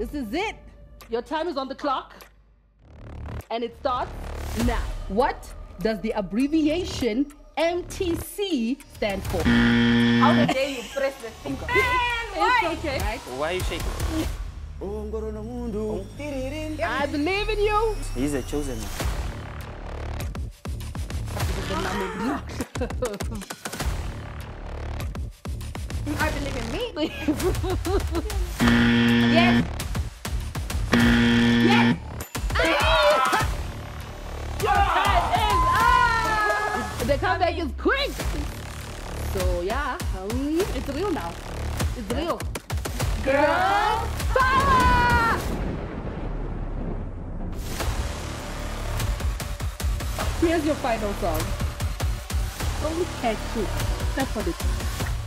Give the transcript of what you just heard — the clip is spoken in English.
This is it. Your time is on the clock. And it starts now. What does the abbreviation MTC stand for? How the day you press the finger. thing? It's okay. Right? Why are you shaking? Oh, I believe in you. He's a chosen one. I believe in me. yes. Yes. Comeback is quick. So yeah, um, it's real now. It's real. Girl power. Here's your final song. Only catch you. That's what it is.